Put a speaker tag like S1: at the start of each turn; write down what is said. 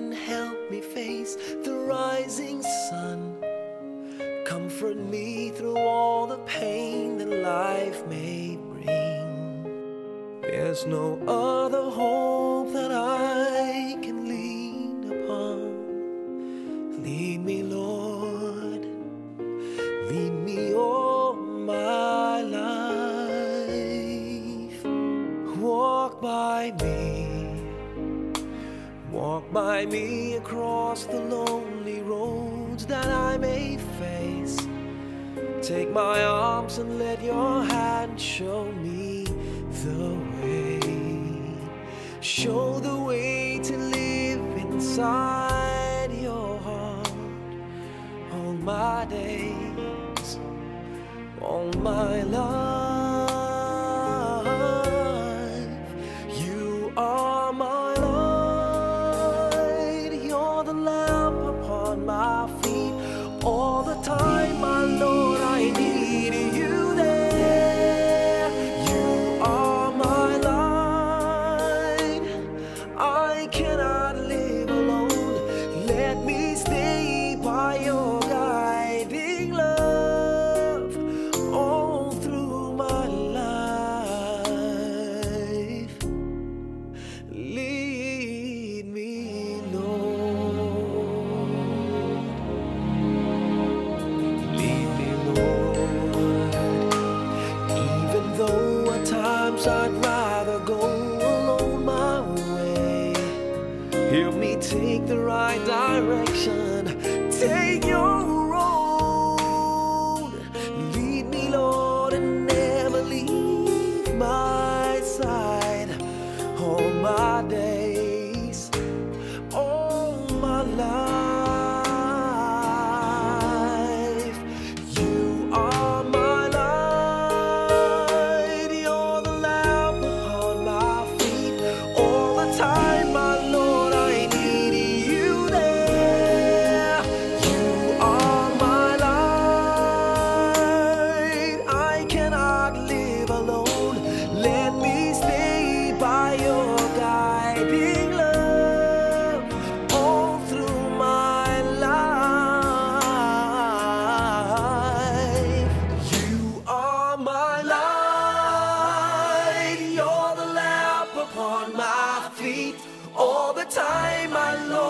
S1: and help me face the rising sun. Comfort me through all the pain that life may bring. There's no other hope that I can lean upon. Lead me, Lord. Lead me all my life. Walk by me. By me across the lonely roads that I may face. Take my arms and let your hand show me the way. Show the way to live inside your heart all my days, all my life. Take the right direction. Take your road. Lead me, Lord, and never leave my side. All my days, feet all the time, my Lord.